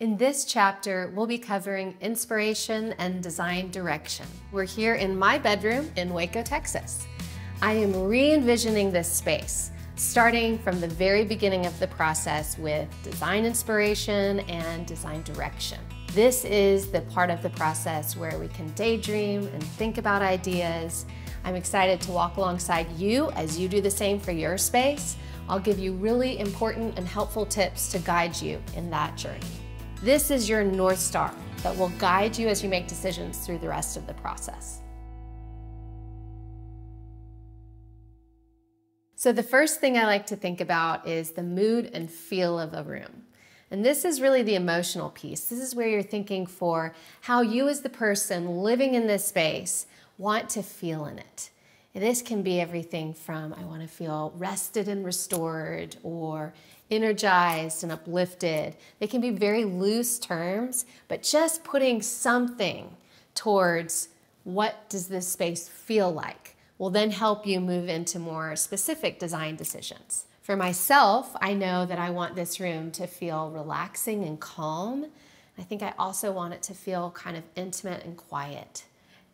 In this chapter, we'll be covering inspiration and design direction. We're here in my bedroom in Waco, Texas. I am re-envisioning this space, starting from the very beginning of the process with design inspiration and design direction. This is the part of the process where we can daydream and think about ideas. I'm excited to walk alongside you as you do the same for your space. I'll give you really important and helpful tips to guide you in that journey. This is your North Star that will guide you as you make decisions through the rest of the process. So the first thing I like to think about is the mood and feel of a room. And this is really the emotional piece. This is where you're thinking for how you as the person living in this space want to feel in it. This can be everything from I want to feel rested and restored or energized and uplifted. They can be very loose terms, but just putting something towards what does this space feel like will then help you move into more specific design decisions. For myself, I know that I want this room to feel relaxing and calm. I think I also want it to feel kind of intimate and quiet.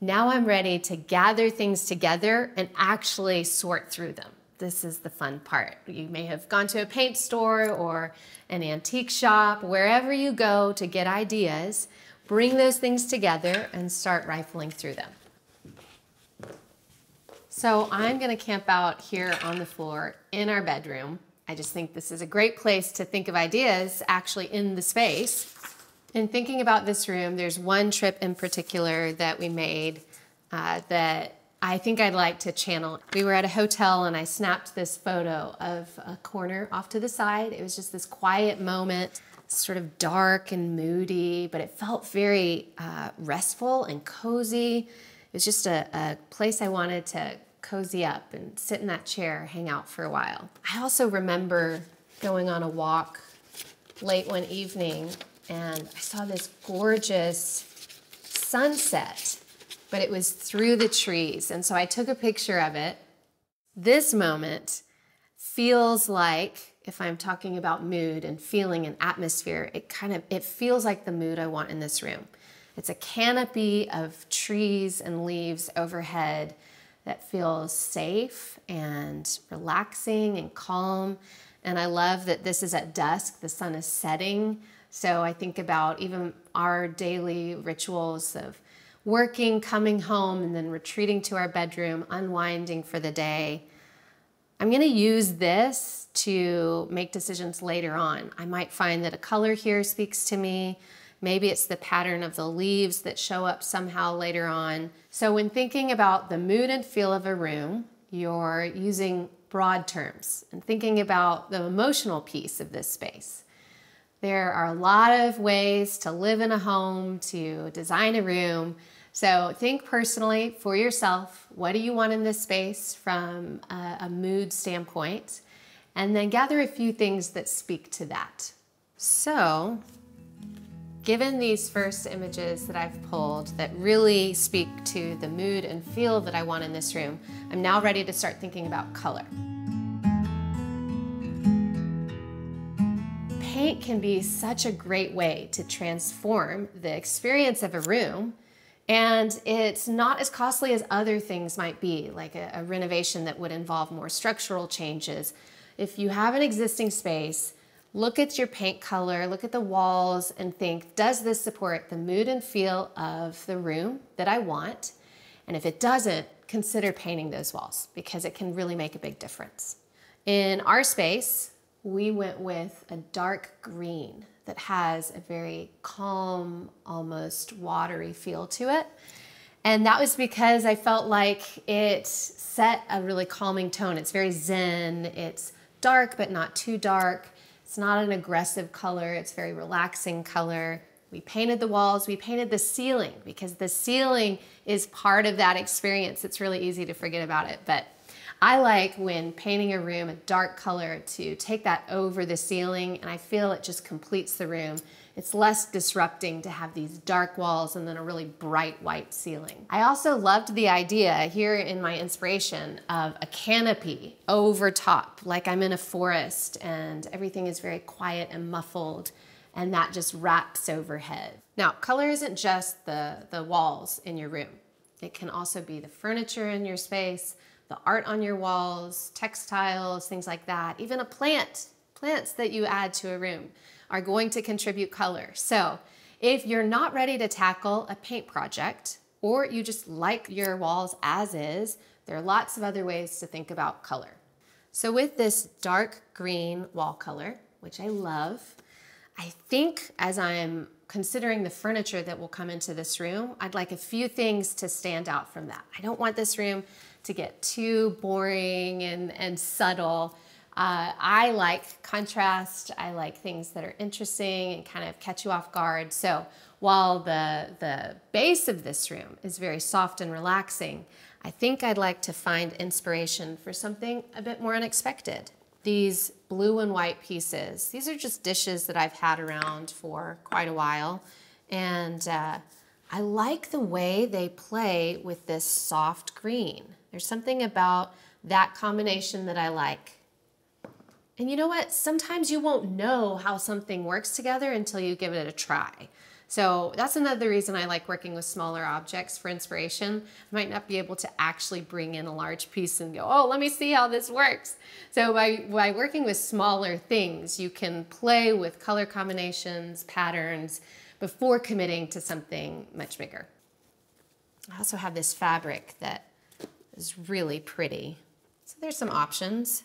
Now I'm ready to gather things together and actually sort through them this is the fun part. You may have gone to a paint store or an antique shop, wherever you go to get ideas, bring those things together and start rifling through them. So I'm gonna camp out here on the floor in our bedroom. I just think this is a great place to think of ideas actually in the space. In thinking about this room, there's one trip in particular that we made uh, that I think I'd like to channel. We were at a hotel and I snapped this photo of a corner off to the side. It was just this quiet moment, sort of dark and moody, but it felt very uh, restful and cozy. It was just a, a place I wanted to cozy up and sit in that chair, hang out for a while. I also remember going on a walk late one evening and I saw this gorgeous sunset but it was through the trees. And so I took a picture of it. This moment feels like, if I'm talking about mood and feeling and atmosphere, it kind of, it feels like the mood I want in this room. It's a canopy of trees and leaves overhead that feels safe and relaxing and calm. And I love that this is at dusk, the sun is setting. So I think about even our daily rituals of working, coming home, and then retreating to our bedroom, unwinding for the day. I'm gonna use this to make decisions later on. I might find that a color here speaks to me. Maybe it's the pattern of the leaves that show up somehow later on. So when thinking about the mood and feel of a room, you're using broad terms and thinking about the emotional piece of this space. There are a lot of ways to live in a home, to design a room, so think personally for yourself what do you want in this space from a, a mood standpoint? And then gather a few things that speak to that. So, given these first images that I've pulled that really speak to the mood and feel that I want in this room, I'm now ready to start thinking about color. Paint can be such a great way to transform the experience of a room and it's not as costly as other things might be, like a, a, renovation that would involve more structural changes. If you have an existing space, look at your paint color, look at the walls, and think, does this support the mood and feel of the room that I want? And if it doesn't, consider painting those walls because it can really make a big difference. In our space, we went with a dark green that has a very calm, almost watery feel to it. And that was because I felt like it set a really calming tone. It's very zen, it's dark but not too dark. It's not an aggressive color, it's very relaxing color. We painted the walls, we painted the ceiling because the ceiling is part of that experience. It's really easy to forget about it, but I like when painting a room a dark color to take that over the ceiling and I feel it just completes the room. It's less disrupting to have these dark walls and then a really bright white ceiling. I also loved the idea here in my inspiration of a canopy over top, like I'm in a forest and everything is very quiet and muffled and that just wraps overhead. Now, color isn't just the, the walls in your room. It can also be the furniture in your space, the art on your walls, textiles, things like that. Even a plant, plants that you add to a room are going to contribute color. So if you're not ready to tackle a paint project, or you just like your walls as is, there are lots of other ways to think about color. So with this dark green wall color, which I love, I think as I'm considering the furniture that will come into this room, I'd like a few things to stand out from that. I don't want this room to get too boring and, and subtle. Uh, I like contrast. I like things that are interesting and kind of catch you off guard. So while the, the base of this room is very soft and relaxing, I think I'd like to find inspiration for something a bit more unexpected. These blue and white pieces, these are just dishes that I've had around for quite a while. And uh, I like the way they play with this soft green. There's something about that combination that I like. And you know what? Sometimes you won't know how something works together until you give it a try. So that's another reason I like working with smaller objects for inspiration. I might not be able to actually bring in a large piece and go, oh, let me see how this works. So by, by working with smaller things, you can play with color combinations, patterns, before committing to something much bigger. I also have this fabric that is really pretty. So there's some options.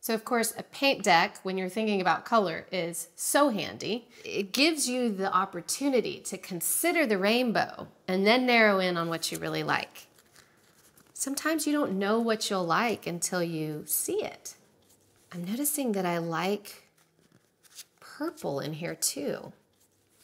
So of course, a paint deck, when you're thinking about color, is so handy. It gives you the opportunity to consider the rainbow and then narrow in on what you really like. Sometimes you don't know what you'll like until you see it. I'm noticing that I like purple in here too.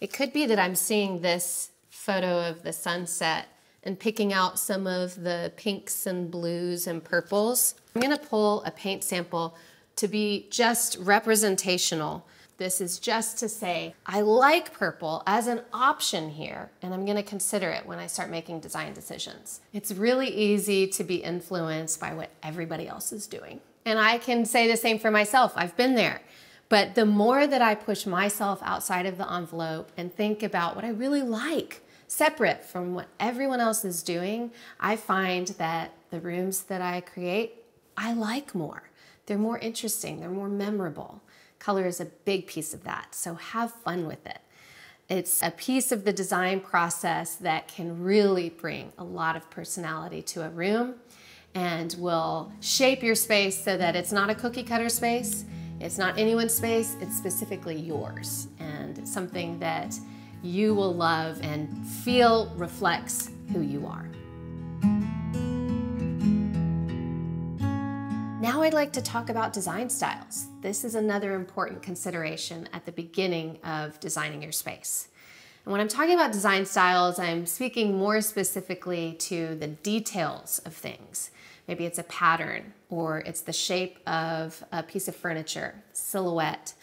It could be that I'm seeing this photo of the sunset and picking out some of the pinks and blues and purples. I'm gonna pull a paint sample to be just representational. This is just to say, I like purple as an option here, and I'm gonna consider it when I start making design decisions. It's really easy to be influenced by what everybody else is doing. And I can say the same for myself, I've been there. But the more that I push myself outside of the envelope and think about what I really like, separate from what everyone else is doing, I find that the rooms that I create, I like more. They're more interesting, they're more memorable. Color is a big piece of that, so have fun with it. It's a piece of the design process that can really bring a lot of personality to a room and will shape your space so that it's not a cookie cutter space, it's not anyone's space, it's specifically yours and something that you will love and feel reflects who you are. Now I'd like to talk about design styles. This is another important consideration at the beginning of designing your space. And when I'm talking about design styles, I'm speaking more specifically to the details of things. Maybe it's a pattern or it's the shape of a piece of furniture, silhouette.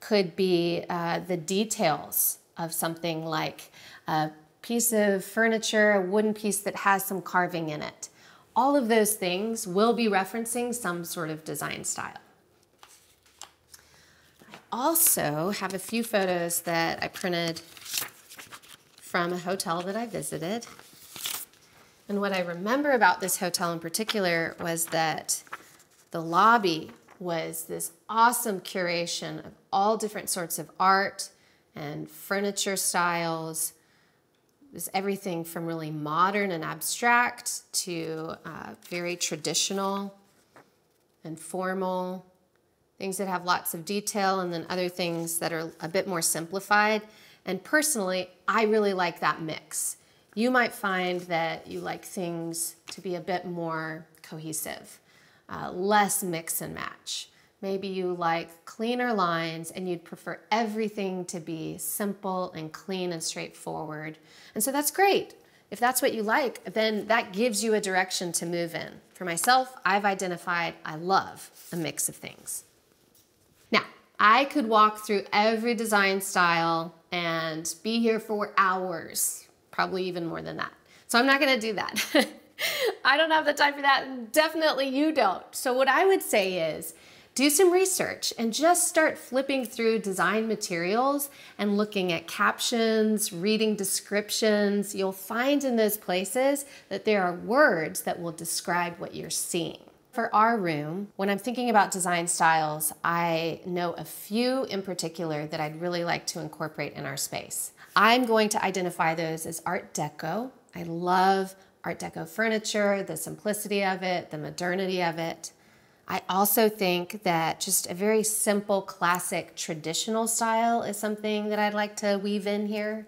Could be uh, the details of something like a piece of furniture, a wooden piece that has some carving in it all of those things will be referencing some sort of design style. I also have a few photos that I printed from a hotel that I visited. And what I remember about this hotel in particular was that the lobby was this awesome curation of all different sorts of art and furniture styles, was everything from really modern and abstract to uh, very traditional and formal, things that have lots of detail, and then other things that are a bit more simplified. And personally, I really like that mix. You might find that you like things to be a bit more cohesive, uh, less mix and match. Maybe you like cleaner lines and you'd prefer everything to be simple and clean and straightforward. And so that's great. If that's what you like, then that gives you a direction to move in. For myself, I've identified I love a mix of things. Now, I could walk through every design style and be here for hours, probably even more than that. So I'm not gonna do that. I don't have the time for that, definitely you don't. So what I would say is, do some research and just start flipping through design materials and looking at captions, reading descriptions. You'll find in those places that there are words that will describe what you're seeing. For our room, when I'm thinking about design styles, I know a few in particular that I'd really like to incorporate in our space. I'm going to identify those as Art Deco. I love Art Deco furniture, the simplicity of it, the modernity of it. I also think that just a very simple, classic, traditional style is something that I'd like to weave in here.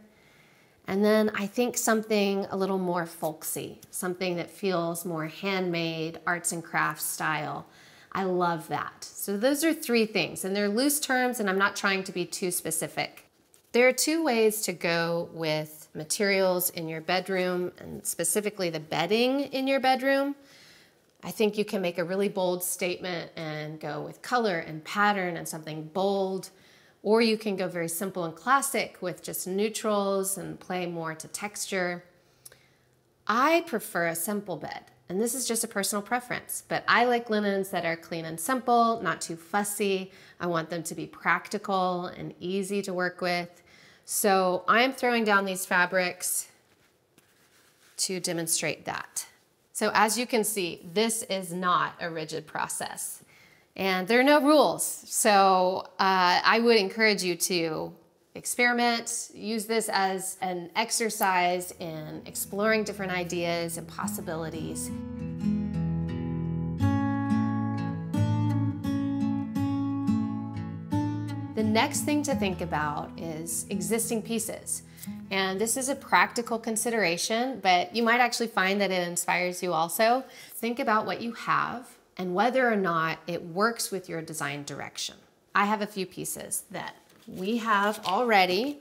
And then I think something a little more folksy, something that feels more handmade, arts and crafts style. I love that. So those are three things, and they're loose terms, and I'm not trying to be too specific. There are two ways to go with materials in your bedroom, and specifically the bedding in your bedroom. I think you can make a really bold statement and go with color and pattern and something bold, or you can go very simple and classic with just neutrals and play more to texture. I prefer a simple bed, and this is just a personal preference, but I like linens that are clean and simple, not too fussy. I want them to be practical and easy to work with. So I'm throwing down these fabrics to demonstrate that. So as you can see, this is not a rigid process. And there are no rules. So uh, I would encourage you to experiment, use this as an exercise in exploring different ideas and possibilities. The next thing to think about is existing pieces. And this is a practical consideration, but you might actually find that it inspires you also. Think about what you have and whether or not it works with your design direction. I have a few pieces that we have already.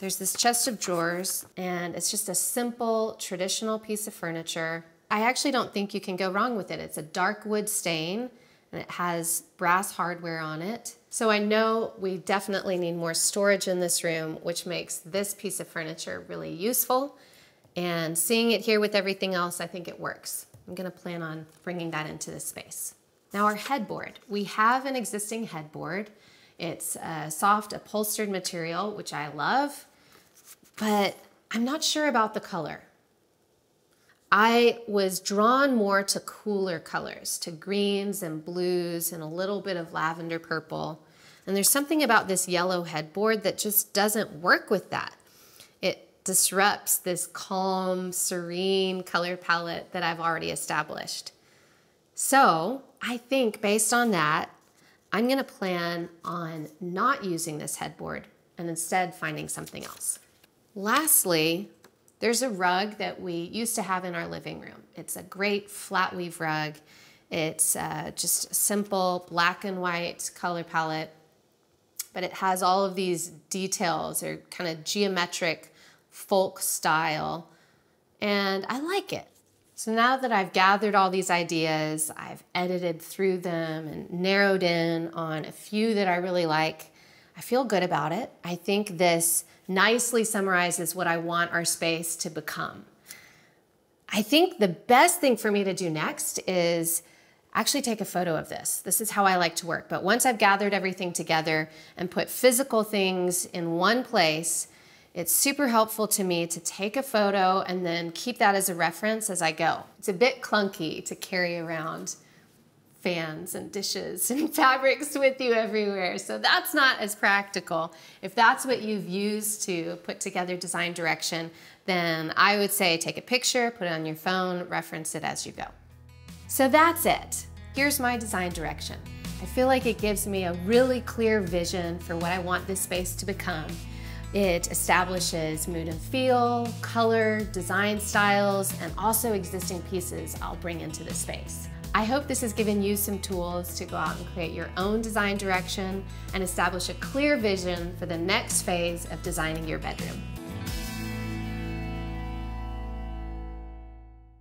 There's this chest of drawers, and it's just a simple, traditional piece of furniture. I actually don't think you can go wrong with it. It's a dark wood stain, and it has brass hardware on it. So I know we definitely need more storage in this room, which makes this piece of furniture really useful. And seeing it here with everything else, I think it works. I'm gonna plan on bringing that into this space. Now our headboard. We have an existing headboard. It's a soft upholstered material, which I love, but I'm not sure about the color. I was drawn more to cooler colors, to greens and blues and a little bit of lavender purple. And there's something about this yellow headboard that just doesn't work with that. It disrupts this calm, serene color palette that I've already established. So I think based on that, I'm gonna plan on not using this headboard and instead finding something else. Lastly, there's a rug that we used to have in our living room. It's a great flat weave rug. It's uh, just a simple black and white color palette, but it has all of these details or kind of geometric folk style, and I like it. So now that I've gathered all these ideas, I've edited through them and narrowed in on a few that I really like, I feel good about it. I think this nicely summarizes what I want our space to become. I think the best thing for me to do next is actually take a photo of this. This is how I like to work. But once I've gathered everything together and put physical things in one place, it's super helpful to me to take a photo and then keep that as a reference as I go. It's a bit clunky to carry around fans and dishes and fabrics with you everywhere. So that's not as practical. If that's what you've used to put together design direction, then I would say take a picture, put it on your phone, reference it as you go. So that's it. Here's my design direction. I feel like it gives me a really clear vision for what I want this space to become. It establishes mood and feel, color, design styles, and also existing pieces I'll bring into the space. I hope this has given you some tools to go out and create your own design direction and establish a clear vision for the next phase of designing your bedroom.